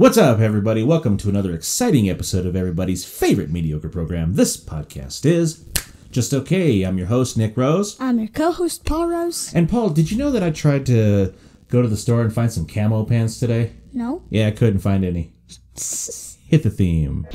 What's up, everybody? Welcome to another exciting episode of everybody's favorite mediocre program. This podcast is Just Okay. I'm your host, Nick Rose. I'm your co-host Paul Rose. And Paul, did you know that I tried to go to the store and find some camo pants today? No. Yeah, I couldn't find any. Hit the theme.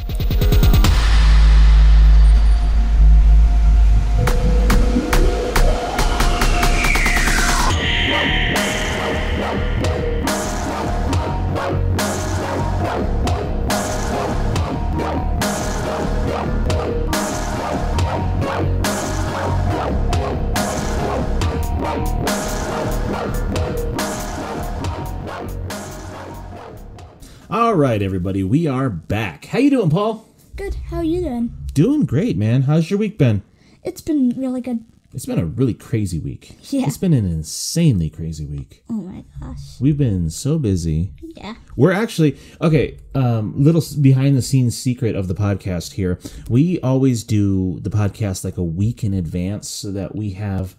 All right, everybody, we are back. How you doing, Paul? Good. How you doing? Doing great, man. How's your week been? It's been really good. It's been a really crazy week. Yeah. It's been an insanely crazy week. Oh my gosh. We've been so busy. Yeah. We're actually okay. Um, little behind the scenes secret of the podcast here. We always do the podcast like a week in advance so that we have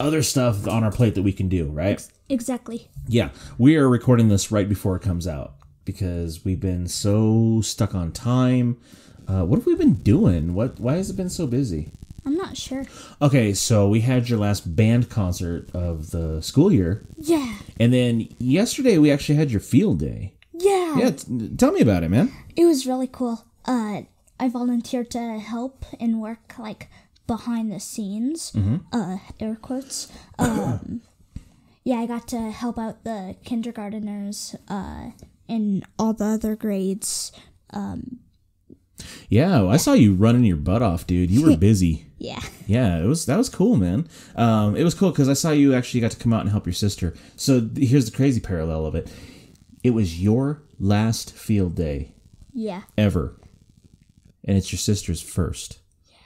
other stuff on our plate that we can do. Right? Exactly. Yeah, we are recording this right before it comes out because we've been so stuck on time. Uh, what have we been doing? What? Why has it been so busy? I'm not sure. Okay, so we had your last band concert of the school year, Yeah. and then yesterday we actually had your field day. Yeah. Yeah, t- tell me about it, man. It was really cool. Uh, I volunteered to help and work like behind the scenes. Uh, air quotes. Um, yeah, I got to help out the kindergarteners. Uh, and all the other grades. Um, Yeah, I saw you running your butt off, dude. You were busy. Yeah. Yeah, it was that was cool, man. Um, it was cool because I saw you actually got to come out and help your sister. So here's the crazy parallel of it. It was your last field day Yeah. ever, and it's your sister's first. Yeah.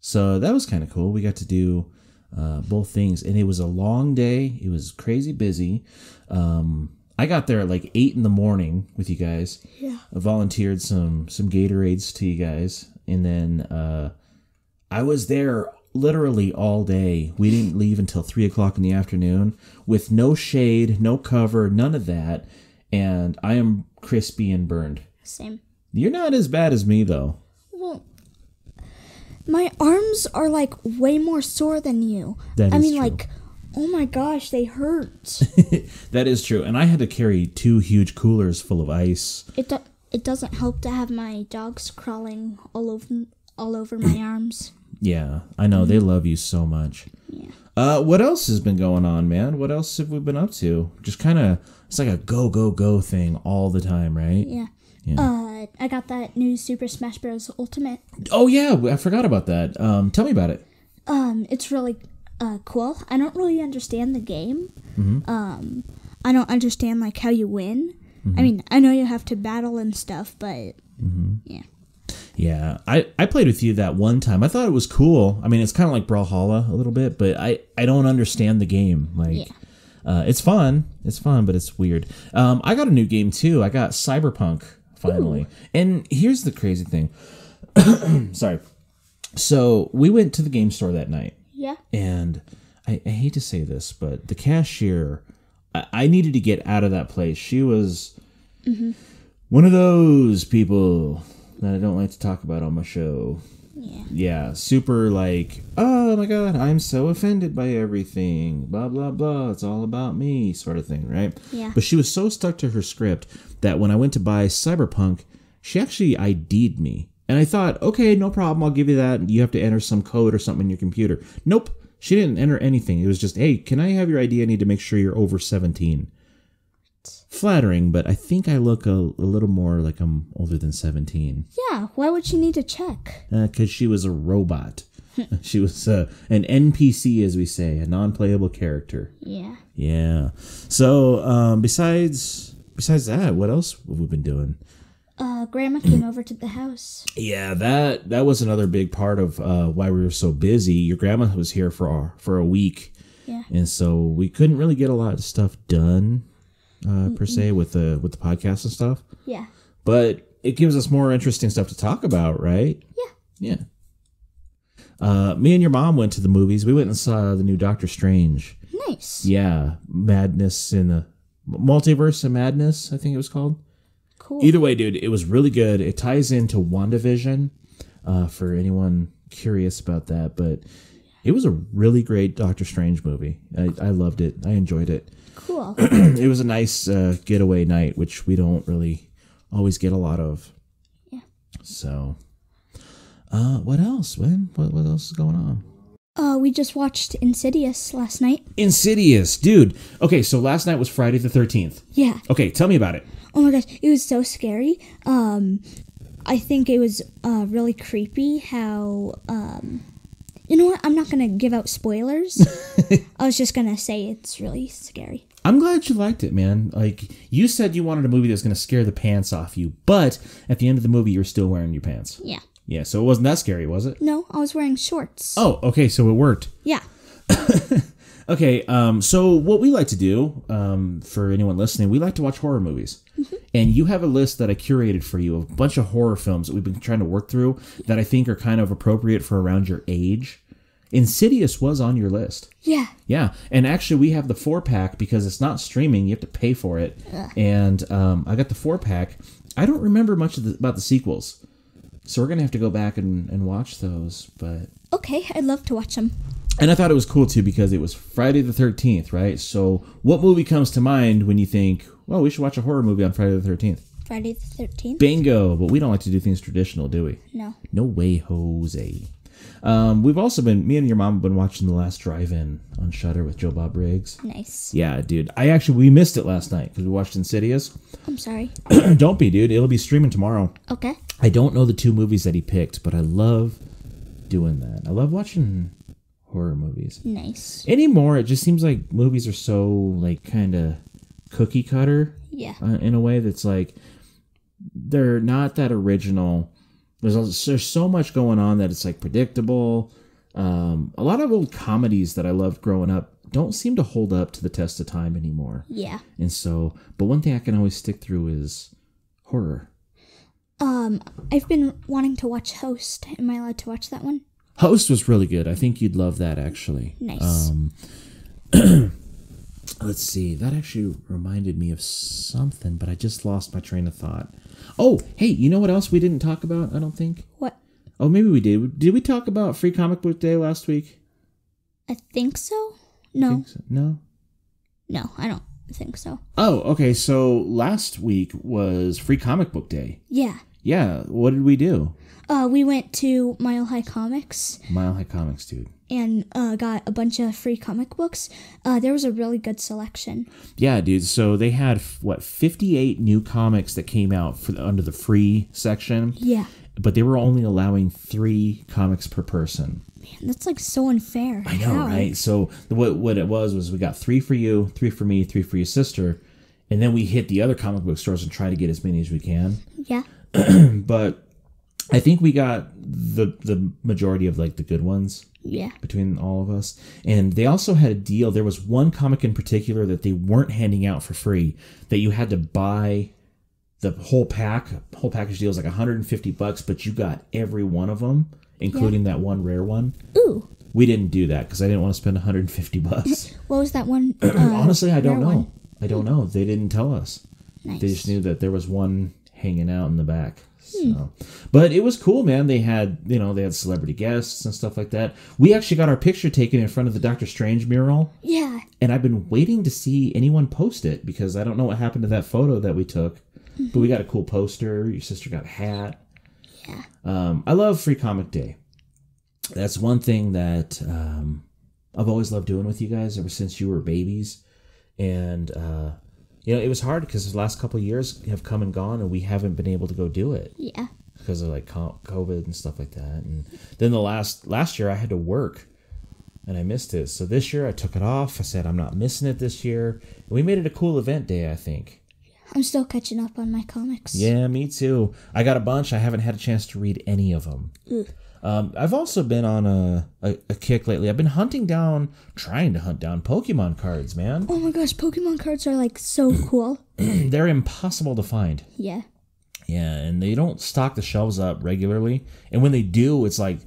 So that was kind of cool. We got to do uh, both things, and it was a long day. It was crazy busy. Um, I got there at like eight in the morning with you guys. Yeah. I volunteered some some Gatorades to you guys, and then uh, I was there literally all day. We didn't leave until three o'clock in the afternoon with no shade, no cover, none of that. And I am crispy and burned. Same. You're not as bad as me though. Well, my arms are like way more sore than you. That I is mean, true. like, oh my gosh, they hurt. That is true. And I had to carry two huge coolers full of ice. it do- it doesn't help to have my dogs crawling all over all over my arms. Yeah, I know they love you so much. Yeah. Uh, what else has been going on, man? What else have we been up to? Just kind of, it's like a go go go thing all the time, right? Yeah. Uh, I got that new Super Smash Bros. Ultimate. Oh yeah, I forgot about that. Um, tell me about it. Um, it's really uh cool. I don't really understand the game. Um, I don't understand like how you win. I mean, I know you have to battle and stuff, but yeah. Yeah, I, I played with you that one time. I thought it was cool. I mean, it's kind of like Brawlhalla a little bit, but I, I don't understand the game. Like, Yeah. uh, it's fun. It's fun, but it's weird. Um, I got a new game too. I got Cyberpunk finally. And here's the crazy thing. Sorry. So we went to the game store that night, Yeah. and I, I hate to say this, but the cashier, I, I needed to get out of that place. She was mm-hmm. one of those people that I don't like to talk about on my show. Yeah. Yeah, super like, oh my god, I'm so offended by everything. Blah blah blah. It's all about me, sort of thing, right? Yeah. But she was so stuck to her script that when I went to buy Cyberpunk, she actually ID'd me. And I thought, okay, no problem, I'll give you that. You have to enter some code or something in your computer. Nope. She didn't enter anything. It was just, hey, can I have your ID? I need to make sure you're over 17. Flattering, but I think I look a, a little more like I'm older than 17 Yeah. Why would she need to check? because Uh, she was a robot. she was uh, an NPC, as we say, a non-playable character. Yeah. Yeah. So um, besides besides that, what else have we been doing? Uh, Grandma came over to the house. Yeah, that that was another big part of uh, why we were so busy. Your grandma was here for a, for a week, Yeah. and so we couldn't really get a lot of stuff done uh, per se with the with the podcast and stuff. Yeah. But it gives us more interesting stuff to talk about, right? Yeah. Yeah. Uh, me and your mom went to the movies. We went and saw the new Doctor Strange. Nice. Yeah, Madness in the Multiverse of Madness. I think it was called. Cool. Either way, dude, it was really good. It ties into WandaVision uh, for anyone curious about that, but it was a really great Doctor Strange movie. I, I loved it. I enjoyed it. cool. it was a nice uh, getaway night, which we don't really always get a lot of. Yeah. So, uh, what else? When what, what else is going on? Uh, we just watched Insidious last night. Insidious, dude. Okay, so last night was Friday the thirteenth. Yeah. Okay, tell me about it. Oh my gosh, it was so scary. Um, I think it was uh, really creepy how. Um, you know what? I'm not gonna give out spoilers. I was just gonna say it's really scary. I'm glad you liked it, man. Like you said, you wanted a movie that was going to scare the pants off you, but at the end of the movie, you're still wearing your pants. Yeah. Yeah, so it wasn't that scary, was it? No, I was wearing shorts. Oh, okay, so it worked. Yeah. Okay, um, so what we like to do, um, for anyone listening, we like to watch horror movies. And you have a list that I curated for you of a bunch of horror films that we've been trying to work through that I think are kind of appropriate for around your age. Insidious was on your list. Yeah. Yeah, and actually, we have the four pack because it's not streaming; you have to pay for it. And um, I got the four pack. I don't remember much of the, about the sequels, so we're gonna have to go back and, and watch those. But Okay, I'd love to watch them. And I thought it was cool too because it was Friday the Thirteenth, right? So, what movie comes to mind when you think, "Well, we should watch a horror movie on Friday the 13th? Friday the Thirteenth. Bingo! But we don't like to do things traditional, do we? No. No way, Jose. Um, we've also been me and your mom have been watching The Last Drive-In on Shudder with Joe Bob Briggs. Nice. Yeah, dude. I actually we missed it last night because we watched Insidious. I'm sorry. don't be, dude. It'll be streaming tomorrow. Okay. I don't know the two movies that he picked, but I love doing that. I love watching horror movies. Nice. Anymore, it just seems like movies are so like kind of cookie cutter Yeah. uh, in a way that's like they're not that original. There's there's so much going on that it's like predictable. Um, a lot of old comedies that I loved growing up don't seem to hold up to the test of time anymore. Yeah. And so, but one thing I can always stick through is horror. Um, I've been wanting to watch Host. Am I allowed to watch that one? Host was really good. I think you'd love that actually. Nice. Um, let's see. That actually reminded me of something, but I just lost my train of thought. Oh, hey, you know what else we didn't talk about? I don't think. What? Oh, maybe we did. Did we talk about Free Comic Book Day last week? I think so. No. Think so? No. No, I don't think so. Oh, okay. So last week was Free Comic Book Day. Yeah. Yeah. What did we do? Uh, we went to Mile High Comics Mile High Comics, dude. and uh, got a bunch of free comic books. Uh, there was a really good selection. Yeah, dude. So they had what fifty-eight new comics that came out for the, under the free section, Yeah. but they were only allowing three comics per person. Man, that's like so unfair. I know, right? So what what it was was we got three for you, three for me, three for your sister, and then we hit the other comic book stores and try to get as many as we can. Yeah. But I think we got the the majority of like the good ones Yeah. between all of us. And they also had a deal. There was one comic in particular that they weren't handing out for free. That you had to buy the whole pack. Whole package deal was like 150 bucks, but you got every one of them, including that one rare one. Ooh. We didn't do that because I didn't want to spend 150 bucks. What was that one? Uh, Honestly, I don't know. one? I don't know. They didn't tell us. Nice. They just knew that there was one hanging out in the back. Hmm. So, but it was cool, man. They had, you know, they had celebrity guests and stuff like that. We actually got our picture taken in front of the Doctor Strange mural, yeah. and I've been waiting to see anyone post it because I don't know what happened to that photo that we took. But we got a cool poster. Your sister got a hat. Yeah. Um, I love Free Comic Day. That's one thing that um, I've always loved doing with you guys ever since you were babies, and uh, you know it was hard because the last couple of years have come and gone, and we haven't been able to go do it Yeah. because of like COVID and stuff like that. And then the last last year I had to work, and I missed it. So this year I took it off. I said I'm not missing it this year, and we made it a cool event day. I think. I'm still catching up on my comics. Yeah, me too. I got a bunch. I haven't had a chance to read any of them. Ugh. Um, I've also been on a, a, a kick lately. I've been hunting down, trying to hunt down Pokemon cards, man. Oh my gosh, Pokemon cards are like so cool. They're impossible to find. Yeah. Yeah, and they don't stock the shelves up regularly. And when they do, it's like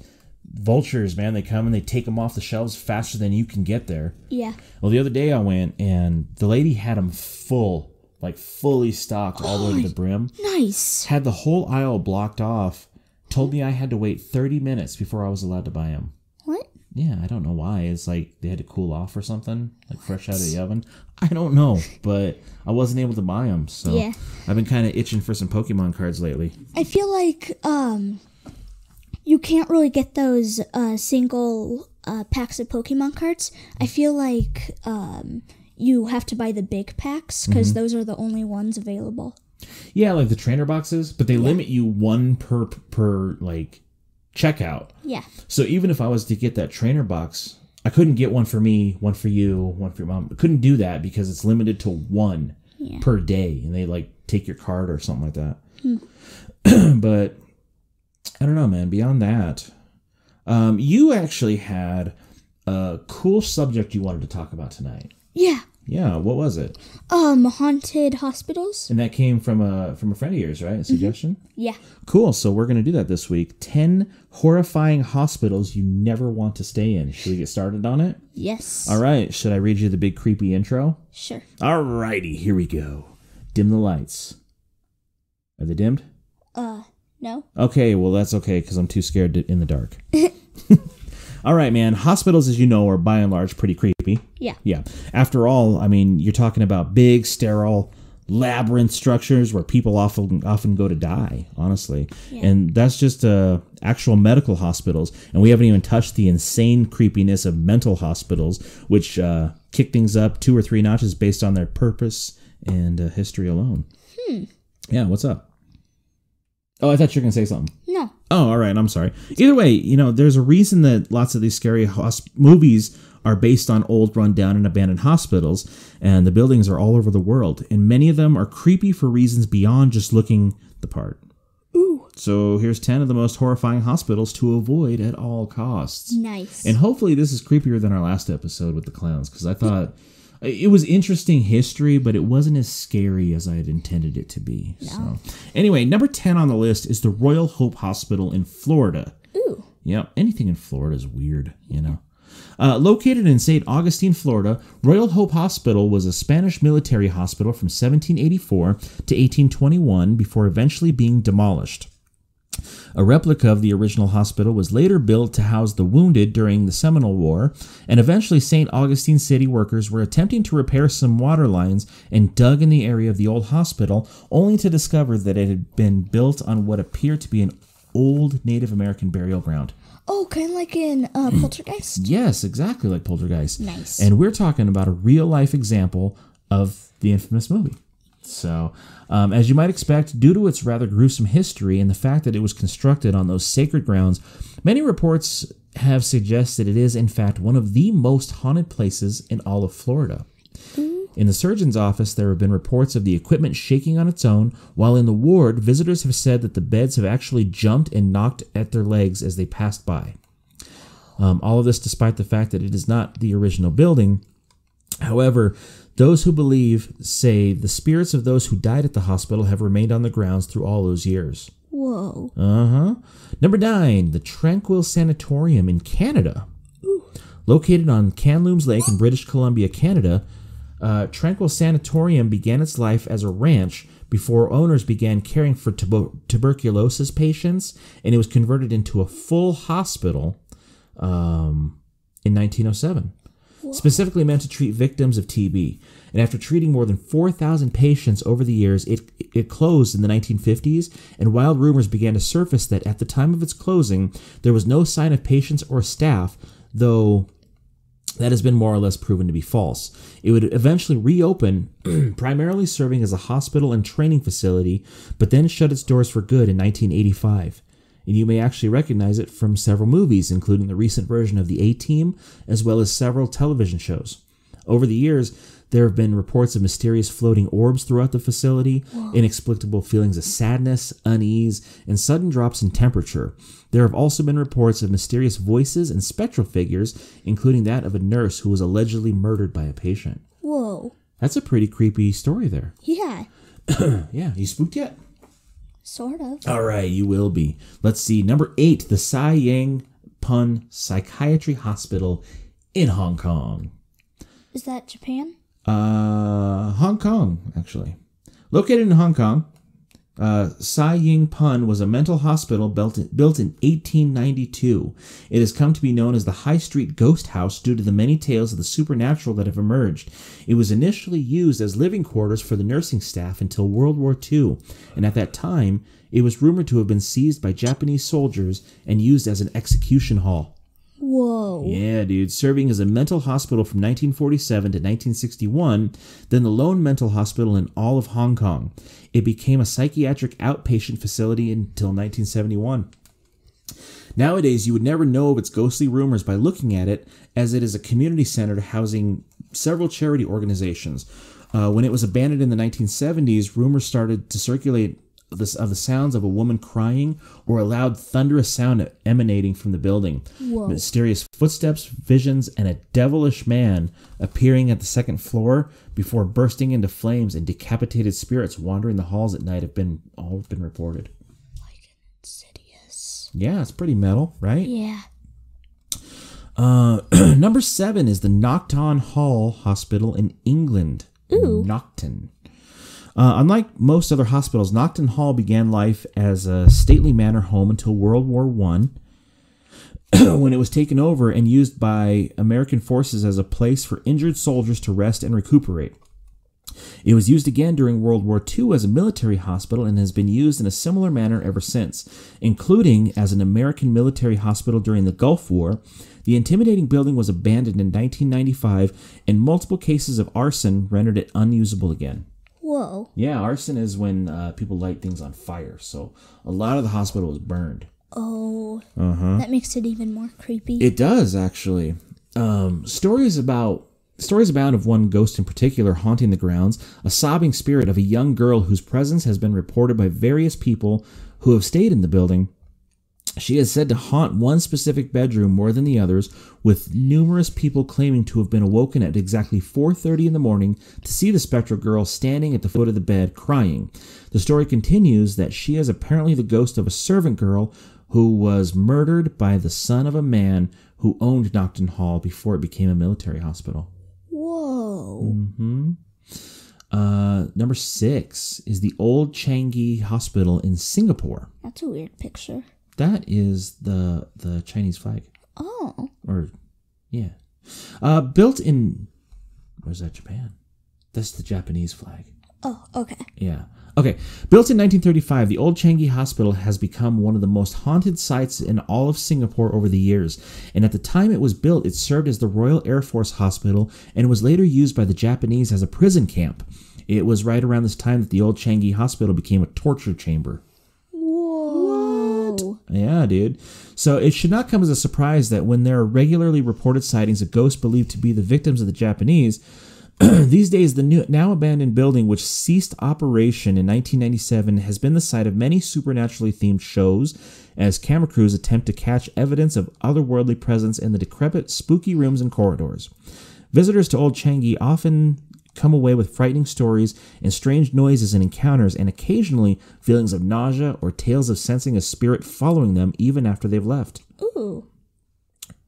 vultures, man. They come and they take them off the shelves faster than you can get there. Yeah. Well, the other day I went and the lady had them full, like fully stocked all the way to the brim. Nice. Had the whole aisle blocked off. Told me I had to wait 30 minutes before I was allowed to buy them. What? Yeah, I don't know why. It's like they had to cool off or something, like fresh out of the oven. I don't know, but I wasn't able to buy them. So Yeah. I've been kind of itching for some Pokemon cards lately. I feel like um, you can't really get those uh, single uh, packs of Pokemon cards. I feel like um, you have to buy the big packs because those are the only ones available. Yeah, like the trainer boxes, but they limit you one per per like checkout. Yeah. So even if I was to get that trainer box, I couldn't get one for me, one for you, one for your mom. I couldn't do that because it's limited to one Yeah. per day, and they like take your card or something like that. Hmm. but I don't know, man. Beyond that, um, you actually had a cool subject you wanted to talk about tonight. Yeah. Yeah, what was it? Um, haunted hospitals. And that came from a from a friend of yours, right? A suggestion. Yeah. Cool. So we're going to do that this week. 10 horrifying hospitals you never want to stay in. Should we get started on it? Yes. All right. Should I read you the big creepy intro? Sure. All righty. Here we go. Dim the lights. Are they dimmed? Uh, no. Okay. Well, that's okay because I'm too scared to, in the dark. All right, man. Hospitals, as you know, are by and large pretty creepy. Yeah. Yeah. After all, I mean, you're talking about big, sterile, labyrinth structures where people often often go to die. Honestly, and that's just uh, actual medical hospitals, and we haven't even touched the insane creepiness of mental hospitals, which uh, kick things up two or three notches based on their purpose and uh, history alone. Hmm. Yeah. What's up? Oh, I thought you were gonna say something. Oh, all right. I'm sorry. Either way, you know, there's a reason that lots of these scary hosp- movies are based on old, rundown, and abandoned hospitals, and the buildings are all over the world, and many of them are creepy for reasons beyond just looking the part. Ooh. So here's 10 of the most horrifying hospitals to avoid at all costs. Nice. And hopefully this is creepier than our last episode with the clowns because I thought it was interesting history, but it wasn't as scary as I had intended it to be. So anyway, number 10 on the list is the Royal Hope Hospital in Florida. Ooh. Yep, anything in Florida is weird, you know. Uh, located in St. Augustine, Florida, Royal Hope Hospital was a Spanish military hospital from 1784 to 1821 before eventually being demolished. A replica of the original hospital was later built to house the wounded during the Seminole War, and eventually St. Augustine city workers were attempting to repair some water lines and dug in the area of the old hospital, only to discover that it had been built on what appeared to be an old Native American burial ground. Oh, kind of like in uh, Poltergeist. Yes, exactly like Poltergeist. Nice. And we're talking about a real life example of the infamous movie. So, um, as you might expect, due to its rather gruesome history and the fact that it was constructed on those sacred grounds, many reports have suggested it is, in fact, one of the most haunted places in all of Florida. In the surgeon's office, there have been reports of the equipment shaking on its own, while in the ward, visitors have said that the beds have actually jumped and knocked at their legs as they passed by. Um, all of this despite the fact that it is not the original building. However, those who believe say the spirits of those who died at the hospital have remained on the grounds through all those years. Whoa. Uh huh. Number nine, the Tranquille Sanatorium in Canada. Located on Kamloops Lake in British Columbia, Canada, uh, Tranquille Sanatorium began its life as a ranch before owners began caring for tuber- tuberculosis patients, and it was converted into a full hospital um, in 1907 specifically meant to treat victims of TB. And after treating more than 4,000 patients over the years, it, it closed in the 1950s, and wild rumors began to surface that at the time of its closing, there was no sign of patients or staff, though that has been more or less proven to be false. It would eventually reopen, primarily serving as a hospital and training facility, but then shut its doors for good in 1985 and you may actually recognize it from several movies, including the recent version of The A Team, as well as several television shows. Over the years, there have been reports of mysterious floating orbs throughout the facility, inexplicable feelings of sadness, unease, and sudden drops in temperature. There have also been reports of mysterious voices and spectral figures, including that of a nurse who was allegedly murdered by a patient. Whoa. That's a pretty creepy story there. Yeah. Yeah, you spooked yet? Sort of. All right, you will be. Let's see. Number eight, the Sai Ying Pun Psychiatry Hospital in Hong Kong. Is that Japan? Uh, Hong Kong, actually. Located in Hong Kong, uh, Ying Pun was a mental hospital built in, built in 1892. It has come to be known as the High Street Ghost House due to the many tales of the supernatural that have emerged. It was initially used as living quarters for the nursing staff until World War II, and at that time, it was rumored to have been seized by Japanese soldiers and used as an execution hall. Whoa. Yeah, dude. Serving as a mental hospital from 1947 to 1961, then the lone mental hospital in all of Hong Kong. It became a psychiatric outpatient facility until 1971. Nowadays, you would never know of its ghostly rumors by looking at it, as it is a community center housing several charity organizations. Uh, when it was abandoned in the 1970s, rumors started to circulate of the, of the sounds of a woman crying or a loud thunderous sound emanating from the building. Whoa. Mysterious footsteps, visions, and a devilish man appearing at the second floor before bursting into flames and decapitated spirits wandering the halls at night have been all been reported. Like insidious. Yeah, it's pretty metal, right? Yeah. Uh, number seven is the Nocton Hall Hospital in England. Ooh. Nocton. Uh, unlike most other hospitals, Nocton Hall began life as a stately manor home until World War One, when it was taken over and used by American forces as a place for injured soldiers to rest and recuperate. It was used again during World War II as a military hospital and has been used in a similar manner ever since, including as an American military hospital during the Gulf War. The intimidating building was abandoned in 1995, and multiple cases of arson rendered it unusable again. Whoa. Yeah, arson is when uh, people light things on fire, so a lot of the hospital was burned. Oh. Uh-huh. That makes it even more creepy. It does actually. Um, stories about stories abound of one ghost in particular haunting the grounds, a sobbing spirit of a young girl whose presence has been reported by various people who have stayed in the building. She is said to haunt one specific bedroom more than the others, with numerous people claiming to have been awoken at exactly 4:30 in the morning to see the spectral girl standing at the foot of the bed crying. The story continues that she is apparently the ghost of a servant girl who was murdered by the son of a man who owned Nocton Hall before it became a military hospital. Whoa. hmm Uh, number six is the Old Changi Hospital in Singapore. That's a weird picture. That is the the Chinese flag, Oh. or yeah, uh, built in where's that Japan? That's the Japanese flag. Oh, okay. Yeah. Okay. Built in 1935, the Old Changi Hospital has become one of the most haunted sites in all of Singapore over the years. And at the time it was built, it served as the Royal Air Force Hospital and was later used by the Japanese as a prison camp. It was right around this time that the Old Changi Hospital became a torture chamber. Yeah, dude. So it should not come as a surprise that when there are regularly reported sightings of ghosts believed to be the victims of the Japanese, these days the new, now abandoned building, which ceased operation in 1997, has been the site of many supernaturally themed shows as camera crews attempt to catch evidence of otherworldly presence in the decrepit, spooky rooms and corridors. Visitors to Old Changi often come away with frightening stories and strange noises and encounters, and occasionally feelings of nausea or tales of sensing a spirit following them even after they've left. Ooh.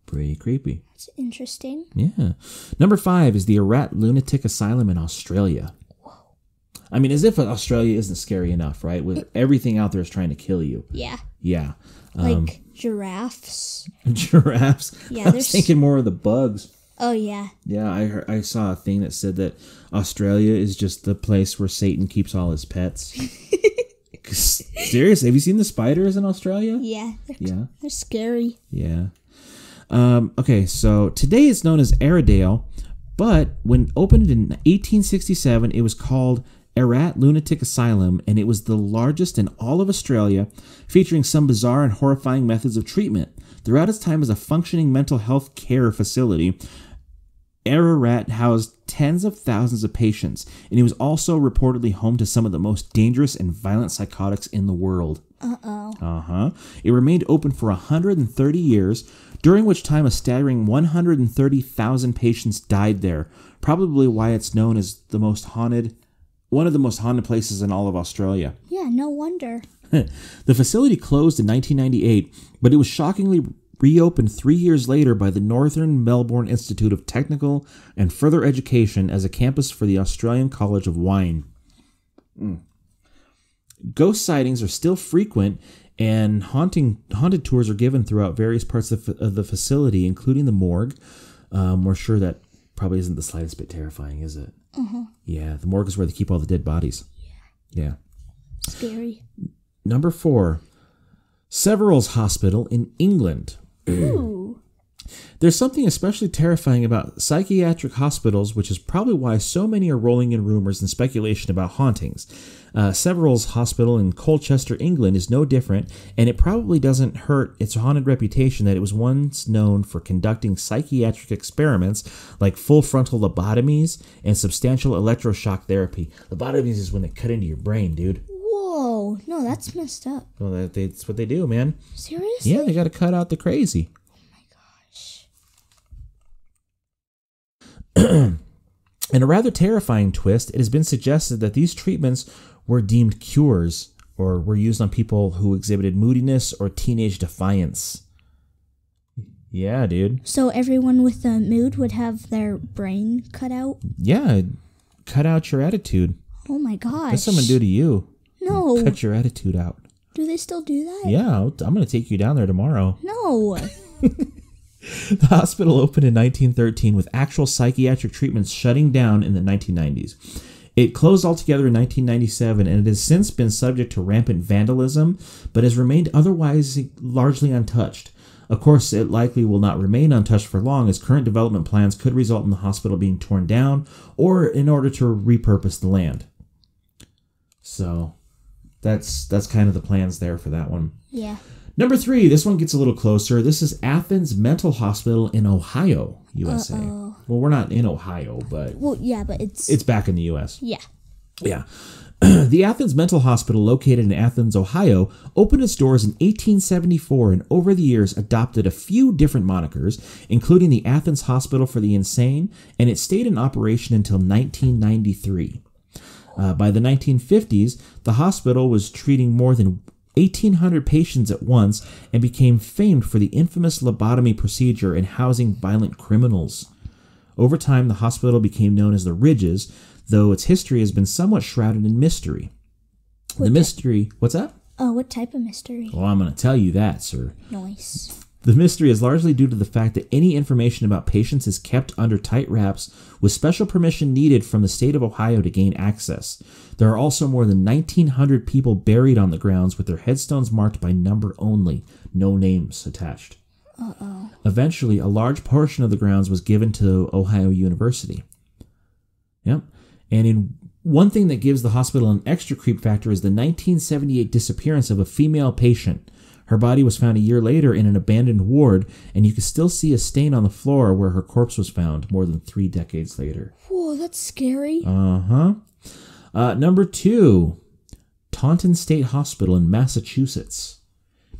Pretty creepy. That's interesting. Yeah. Number five is the Arat Lunatic Asylum in Australia. I mean, as if Australia isn't scary enough, right? With everything out there is trying to kill you. Yeah. Yeah. Like Um, giraffes. giraffes. Yeah, I was thinking more of the bugs. Oh, yeah. Yeah, I heard, I saw a thing that said that Australia is just the place where Satan keeps all his pets. Seriously, have you seen the spiders in Australia? Yeah. They're, Yeah. they're scary. Yeah. Um, okay, so today it's known as Aradale, but when opened in 1867, it was called Erat Lunatic Asylum, and it was the largest in all of Australia, featuring some bizarre and horrifying methods of treatment. Throughout its time as a functioning mental health care facility, Ararat housed tens of thousands of patients, and it was also reportedly home to some of the most dangerous and violent psychotics in the world. Uh oh. Uh huh. It remained open for 130 years, during which time a staggering 130,000 patients died there. Probably why it's known as the most haunted, one of the most haunted places in all of Australia. Yeah, no wonder. the facility closed in 1998, but it was shockingly reopened three years later by the Northern Melbourne Institute of Technical and Further Education as a campus for the Australian College of Wine. Ghost sightings are still frequent, and haunting haunted tours are given throughout various parts of, of the facility, including the morgue. Um, we're sure that probably isn't the slightest bit terrifying, is it? Yeah, the morgue is where they keep all the dead bodies. Yeah. Scary. Number four, Severalls Hospital in England. Ooh. There's something especially terrifying about psychiatric hospitals, which is probably why so many are rolling in rumors and speculation about hauntings. Uh, Severalls Hospital in Colchester, England is no different, and it probably doesn't hurt its haunted reputation that it was once known for conducting psychiatric experiments like full frontal lobotomies and substantial electroshock therapy. Lobotomies is when they cut into your brain, dude. No, that's messed up. Well, that, that's what they do, man. Seriously? Yeah, they got to cut out the crazy. Oh my gosh. In a rather terrifying twist, it has been suggested that these treatments were deemed cures or were used on people who exhibited moodiness or teenage defiance. Yeah, dude. So everyone with a mood would have their brain cut out? Yeah, cut out your attitude. Oh my gosh. What's someone do to you? No. Cut your attitude out. Do they still do that? Yeah, I'm going to take you down there tomorrow. No. The hospital opened in 1913 with actual psychiatric treatments shutting down in the 1990s. It closed altogether in 1997 and it has since been subject to rampant vandalism, but has remained otherwise largely untouched. Of course, it likely will not remain untouched for long, as current development plans could result in the hospital being torn down or in order to repurpose the land. So, that's that's kind of the plans there for that one. yeah. Number three, this one gets a little closer. This is Athens Mental Hospital in Ohio, USA. Well, we're not in Ohio, but Well, yeah, but it's, it's back in the US. yeah. Yeah. the Athens Mental Hospital, located in Athens, Ohio, opened its doors in 1874 and over the years adopted a few different monikers, including the Athens Hospital for the Insane, and it stayed in operation until 1993. Uh, by the 1950s, the hospital was treating more than 1,800 patients at once and became famed for the infamous lobotomy procedure in housing violent criminals. Over time, the hospital became known as the Ridges, though its history has been somewhat shrouded in mystery. The mystery, what's that? Oh, what type of mystery? Well, I'm going to tell you that, sir. Noise. The mystery is largely due to the fact that any information about patients is kept under tight wraps with special permission needed from the state of Ohio to gain access. There are also more than 1,900 people buried on the grounds with their headstones marked by number only, no names attached. Eventually, a large portion of the grounds was given to Ohio University. Yep. And in one thing that gives the hospital an extra creep factor is the 1978 disappearance of a female patient. Her body was found a year later in an abandoned ward, and you can still see a stain on the floor where her corpse was found more than three decades later. Whoa, that's scary. Uh-huh. Uh Number two, Taunton State Hospital in Massachusetts.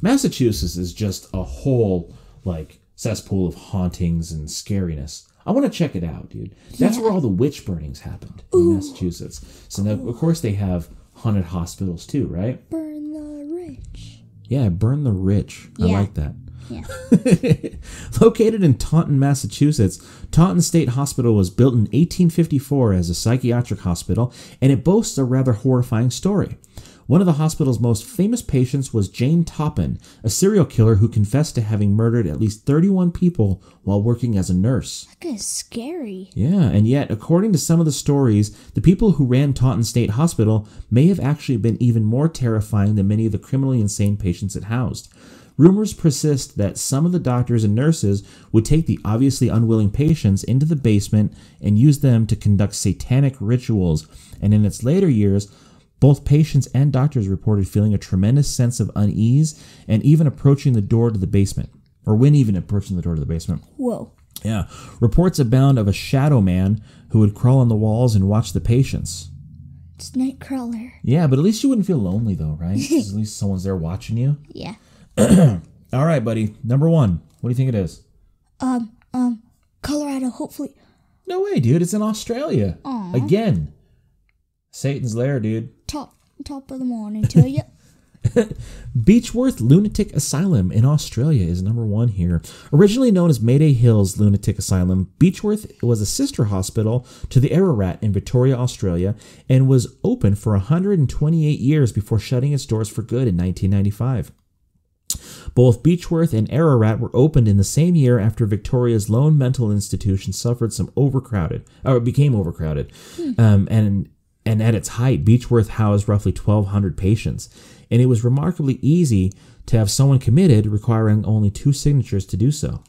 Massachusetts is just a whole like cesspool of hauntings and scariness. I want to check it out, dude. That's where all the witch burnings happened in Massachusetts. So now, of course, they have haunted hospitals too, right? Burn. Yeah, burn the rich. I like that. Yeah. Located in Taunton, Massachusetts, Taunton State Hospital was built in 1854 as a psychiatric hospital, and it boasts a rather horrifying story. One of the hospital's most famous patients was Jane Toppan, a serial killer who confessed to having murdered at least 31 people while working as a nurse. That guy's scary. Yeah, and yet, according to some of the stories, the people who ran Taunton State Hospital may have actually been even more terrifying than many of the criminally insane patients it housed. Rumors persist that some of the doctors and nurses would take the obviously unwilling patients into the basement and use them to conduct satanic rituals, and in its later years, both patients and doctors reported feeling a tremendous sense of unease and even approaching the door to the basement, or when even approaching the door to the basement. Whoa. Yeah. Reports abound of a shadow man who would crawl on the walls and watch the patients. It's Nightcrawler. Yeah, but at least you wouldn't feel lonely though, right? at least someone's there watching you. Yeah. All right, buddy. Number one. What do you think it is? Um, um, Colorado, hopefully. No way, dude. It's in Australia. Aw. Again. Satan's lair, dude. Top, top of the morning to you. Beechworth Lunatic Asylum in Australia is number one here. Originally known as Mayday Hills Lunatic Asylum, Beechworth was a sister hospital to the Ararat in Victoria, Australia, and was open for 128 years before shutting its doors for good in 1995. Both Beechworth and Ararat were opened in the same year after Victoria's lone mental institution suffered some overcrowded, or became overcrowded, um, and and at its height, Beechworth housed roughly 1,200 patients, and it was remarkably easy to have someone committed, requiring only two signatures to do so.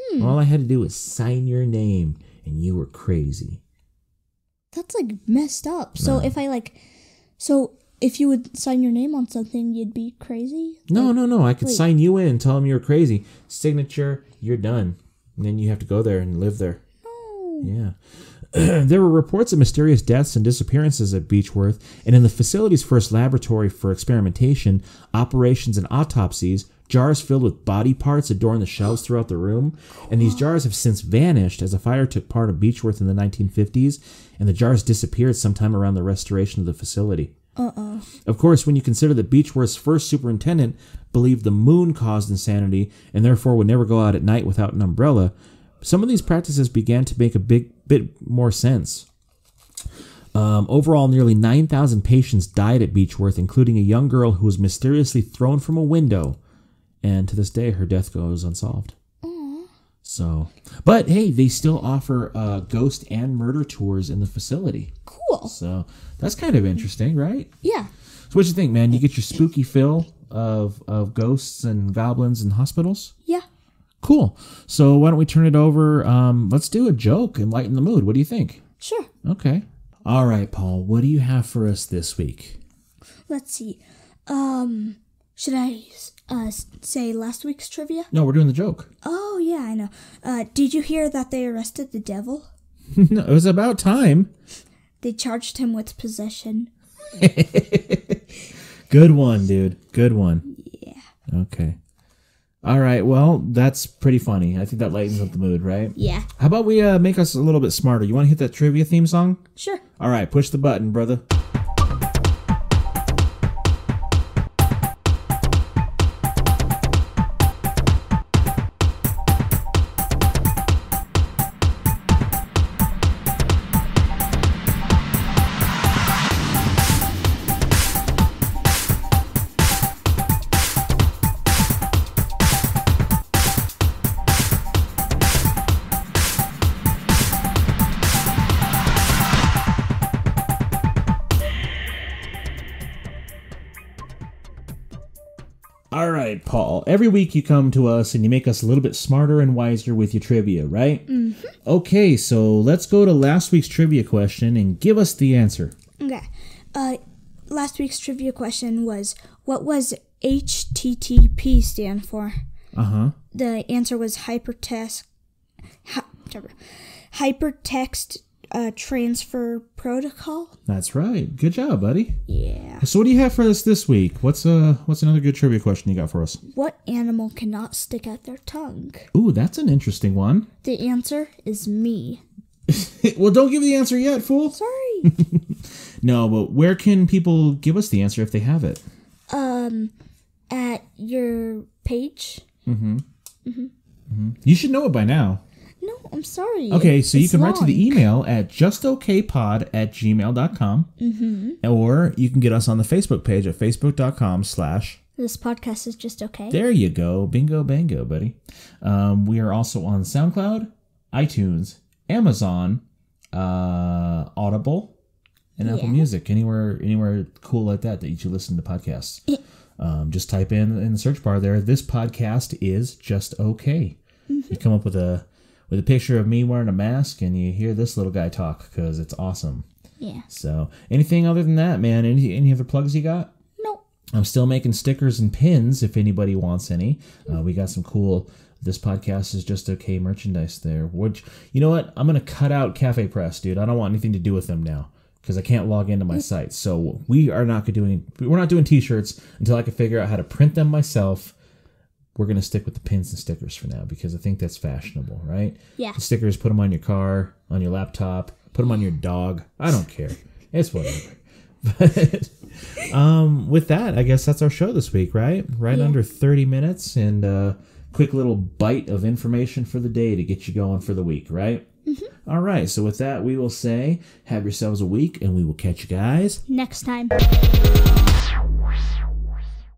Hmm. All I had to do was sign your name, and you were crazy. That's like messed up. So if I like, so if you would sign your name on something, you'd be crazy. No, no, no. I could sign you in tell them you're crazy. Signature, you're done. And then you have to go there and live there. Yeah. there were reports of mysterious deaths and disappearances at Beechworth, and in the facility's first laboratory for experimentation, operations, and autopsies, jars filled with body parts adorned the shelves throughout the room. And these jars have since vanished as a fire took part of Beechworth in the 1950s, and the jars disappeared sometime around the restoration of the facility. Uh-uh. Of course, when you consider that Beechworth's first superintendent believed the moon caused insanity and therefore would never go out at night without an umbrella, some of these practices began to make a big bit more sense. Um, overall, nearly 9,000 patients died at Beechworth, including a young girl who was mysteriously thrown from a window, and to this day, her death goes unsolved. So, but hey, they still offer uh, ghost and murder tours in the facility. Cool. So that's kind of interesting, right? Yeah. So what you think, man? You get your spooky fill of of ghosts and goblins and hospitals. Yeah. Cool. So why don't we turn it over? Um, let's do a joke and lighten the mood. What do you think? Sure. Okay. All right, Paul. What do you have for us this week? Let's see. Um, should I uh say last week's trivia? No, we're doing the joke. Oh yeah, I know. Uh, did you hear that they arrested the devil? no, it was about time. They charged him with possession. Good one, dude. Good one. Yeah. Okay. All right. Well, that's pretty funny. I think that lightens up the mood, right? Yeah. How about we uh, make us a little bit smarter? You want to hit that trivia theme song? Sure. All right, push the button, brother. Week you come to us and you make us a little bit smarter and wiser with your trivia, right? Mm-hmm. Okay, so let's go to last week's trivia question and give us the answer. Okay. Uh, last week's trivia question was what was HTTP stand for? Uh huh. The answer was hypertext. Hy- hypertext uh, transfer protocol. That's right. Good job, buddy. Yeah. So, what do you have for us this week? What's uh, what's another good trivia question you got for us? What animal cannot stick out their tongue? Ooh, that's an interesting one. The answer is me. well, don't give the answer yet, fool. Sorry. No, but where can people give us the answer if they have it? um, at your page. Mm-hmm. Mm-hmm. Mm-hmm. You should know it by now. No, I'm sorry. Okay, so you It's can write to the email at justokpod at gmail.com. Mm-hmm. Or you can get us on the Facebook page at facebook.com slash This podcast is just okay. There you go. Bingo bango, buddy. Um, we are also on SoundCloud, iTunes, Amazon, uh, Audible, and Apple Music. Anywhere anywhere cool like that that you should listen to podcasts. um, just type in in the search bar there. This podcast is just okay. You come up with a with a picture of me wearing a mask, and you hear this little guy talk because it's awesome. Yeah. So, anything other than that, man? Any any other plugs you got? No. I'm still making stickers and pins if anybody wants any. Uh, we got some cool. This podcast is just okay merchandise there. Which you know what? I'm gonna cut out Cafe Press, dude. I don't want anything to do with them now because I can't log into my site. So we are not gonna do any. We're not doing T-shirts until I can figure out how to print them myself. We're gonna stick with the pins and stickers for now because I think that's fashionable, right? Yeah. The stickers, put them on your car, on your laptop, put them on your dog. I don't care. It's whatever. But um, with that, I guess that's our show this week, right? Right Yeah. under 30 minutes and a quick little bite of information for the day to get you going for the week, right? All right. So with that, we will say have yourselves a week and we will catch you guys Next time.